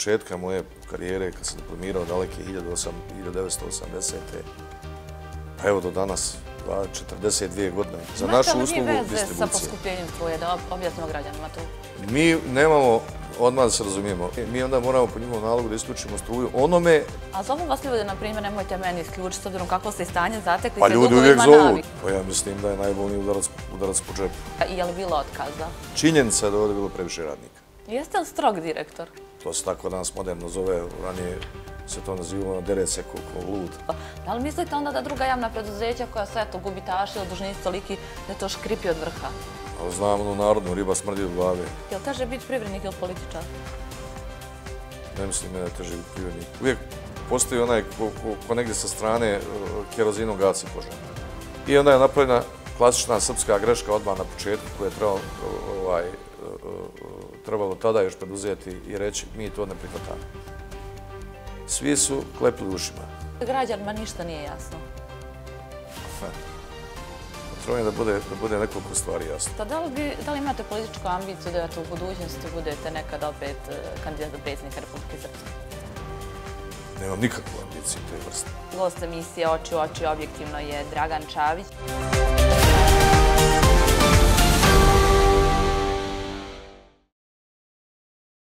početka moje karijere, kad sam diplomirao daleke 1980. Pa evo do danas, 42 godine. Za našu uslugu distribucije. Imate li veze sa poskupljenjem tvoje, da objasnimo građanima to? Mi nemamo, odmah da se razumijemo, mi onda moramo po njihovom nalogu da isključimo struju onome... A zovu vas ljudi, na primjer, nemojte meni isključiti, s obzirom kako ste stanje zatekli, pa ljudi uvijek zovu. Pa ja mislim da je najbolniji udarac, udarac po džepu. I je li bilo otkaza? Činjenica je da ovdje bilo previše radnika. Jeste li strog direktor? To se tako danas moderno zove, ranije se to nazivamo dere se kako lud. Da li mislite onda da druga javna preduzeća koja sve to gubitaši ili dužnici toliki, da to škripi od vrha? Ali znam ono narodnu, riba smrdi od glave. Je li teže biti privrednik ili političar? Ne mislim da je teže biti privrednik. Uvijek postoji onaj ko negdje sa strane e, kerozinom gaci požar. I onda je napravljena klasična srpska greška odmah na početku koja je trebalo ovaj, tada još preduzeti i reći mi to ne prihvatamo. Svi su klepli ušima. Građanima ništa nije jasno. Je da bude nekoliko stvari jasno. Pa da li imate političku ambiciju da u budućnosti budete nekada opet e, kandidat za predsjednika Republike Srpske? Nemam nikakvu ambiciju te vrste. Gost emisije Oči u oči objektivno je Dragan Čavić.